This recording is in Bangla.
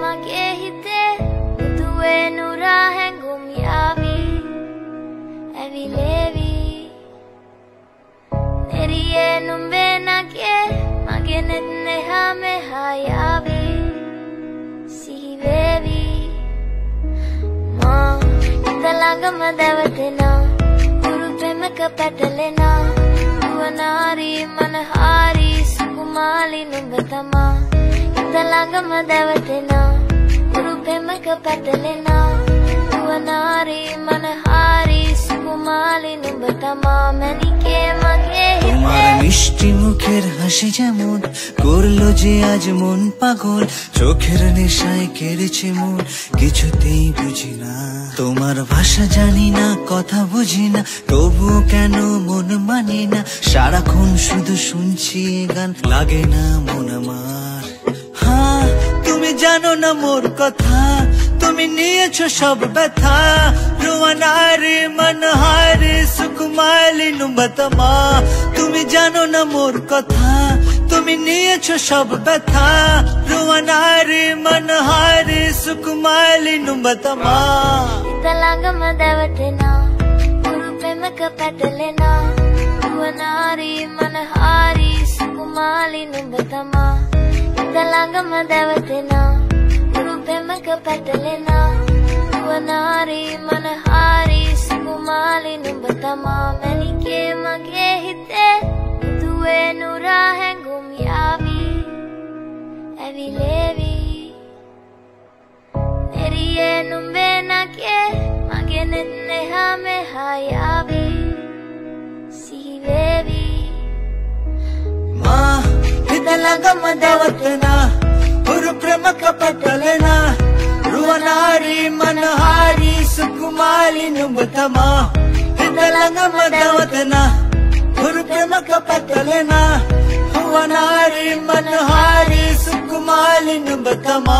මගේ හිතේ මුදුවේ නුරා හැඟුම් යාවී. ඇවිලේවී. නෙරියේ නුම්බේ නගේ මගේ නෙත් එහා මෙහා යාවී. සිහිවේවී. මා හිත ළඟම දැවටෙනා උරු පෙමක පැටලෙනා. නුවනාරී මනහාරී සුකුමාලි නුඹ තමා. ರಂಗಮ ದವತೆನ ರೂಪೆಮಕ ಪತಲೆನ ತುವನಾರಿ ಮನಹಾರಿ ಸುಕುಮಾಲಿ ನುಬತಮಾಮನಿಕೆ ಮಗೆ তোমার মিষ্টি মুখের হাসি যেমন করল যে আজ মন পাগল চোখের নেশায় কেড়েছে মন কিছুতেই বুঝি না তোমার ভাষা জানি না কথা বুঝি না তবু কেন মন মানি না সারাক্ষণ শুধু শুনছি গান লাগে না মন আমার কথা। তুমি জানো না মোর কথা। তুমি নিয়েছো সব ব্যথা। রুয়ানারে মনহারে সুকুমালিনু বতমা তুমি জানো না মোর কথা। তুমি নিয়েছো সব ব্যথা। রুয়ানারে মনহারে সুকুমালিনু বতমা তলাঙ্গ মদাবতে না পুরু প্রেম কপটলে না রুয়ানারে মনহারে সুকুমালিনু বতমা ತಲಾಂಗಮ ದೇವತೆನ ರೂಪೆ ಮಕ ಪೆತಲೆನ वनारी मनहारी सुकुमाली नुबतमा मनिके मगे हिते, दुए नुरा है गुमियावी। एवी लेवी ये नुबे ना के मगे नितने हमें हायावी। सी माँ इतना गम देवतन मनहारी सुकुमारिनु मुतमा हिदलंग मदवतना हुरुकम कपतलना हुवनारी मनहारी सुकुमारिनु मुतमा